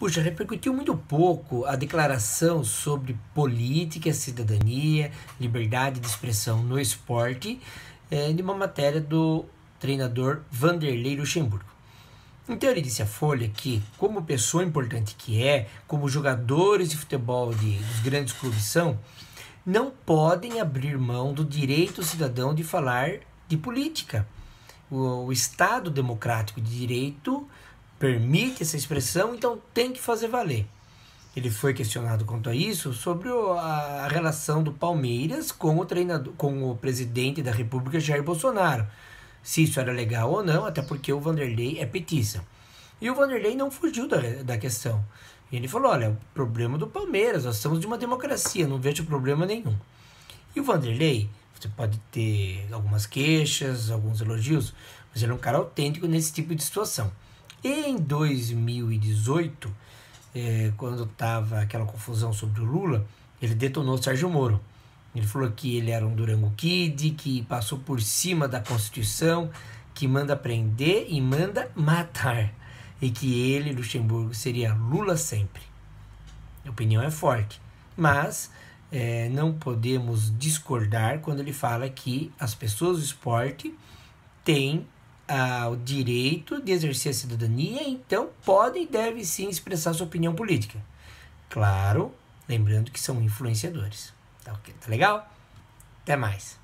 Puxa, repercutiu muito pouco a declaração sobre política, cidadania, liberdade de expressão no esporte, é, de uma matéria do treinador Vanderlei Luxemburgo. Então ele disse à Folha que, como pessoa importante que é, como jogadores de futebol de, dos grandes clubes são, não podem abrir mão do direito cidadão de falar de política. O, o Estado democrático de direito permite essa expressão, então tem que fazer valer. Ele foi questionado quanto a isso sobre a relação do Palmeiras com o treinador, com o presidente da República Jair Bolsonaro. Se isso era legal ou não, até porque o Vanderlei é petista. E o Vanderlei não fugiu da, da questão. Ele falou: olha, o problema do Palmeiras, nós estamos de uma democracia, não vejo problema nenhum. E o Vanderlei, você pode ter algumas queixas, alguns elogios, mas ele é um cara autêntico nesse tipo de situação. Em 2018, é, quando estava aquela confusão sobre o Lula, ele detonou o Sérgio Moro. Ele falou que ele era um Durango Kid, que passou por cima da Constituição, que manda prender e manda matar. E que ele, Luxemburgo, seria Lula sempre. A opinião é forte. Mas é, não podemos discordar quando ele fala que as pessoas do esporte têm o direito de exercer a cidadania, então podem e devem sim expressar sua opinião política. Claro, lembrando que são influenciadores. Tá, tá legal? Até mais.